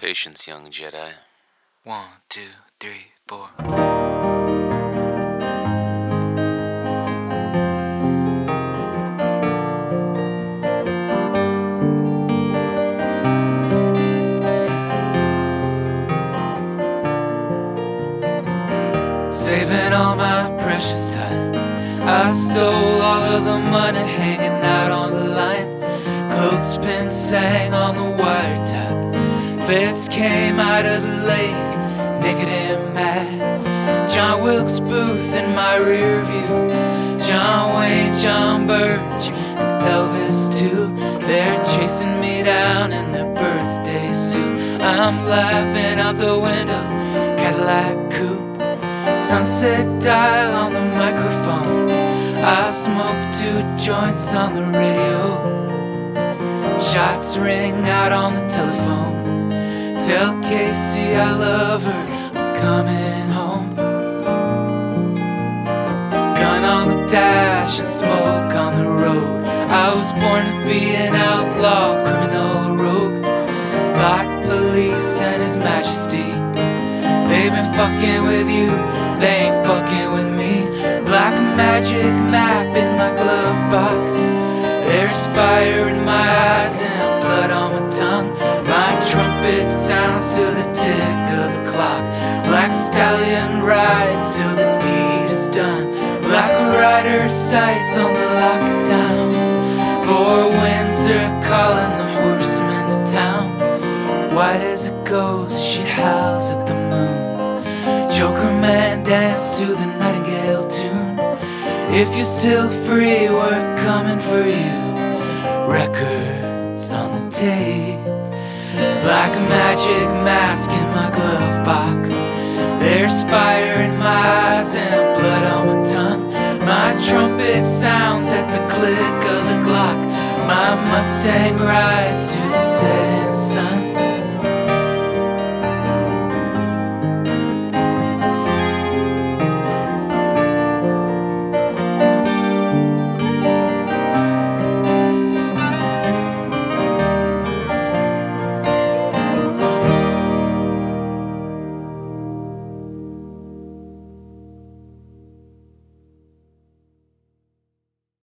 Patience, young Jedi. One, two, three, four. Saving all my precious time. I stole all of the money hanging out on the line. Clothespin sang on. Vets came out of the lake, naked and mad. John Wilkes Booth in my rear view. John Wayne, John Birch, and Elvis too. They're chasing me down in their birthday suit. I'm laughing out the window, Cadillac coupe. Sunset dial on the microphone. I smoke two joints on the radio. Shots ring out on the telephone. Tell Casey I love her. I'm coming home. Gun on the dash and smoke on the road. I was born to be an outlaw, criminal rogue. Black police and his majesty. They've been fucking with you, they ain't fucking with me. Black magic map in my glove box. There's fire rides till the deed is done. Black rider scythe on the lockdown. Four winds are calling the horsemen to town. White as a ghost, she howls at the moon. Joker man dance to the nightingale tune. If you're still free, we're coming for you. Records on the tape. Black magic mask in my glove. There's fire in my eyes and blood on my tongue. My trumpet sounds at the click of the Glock. My Mustang rides to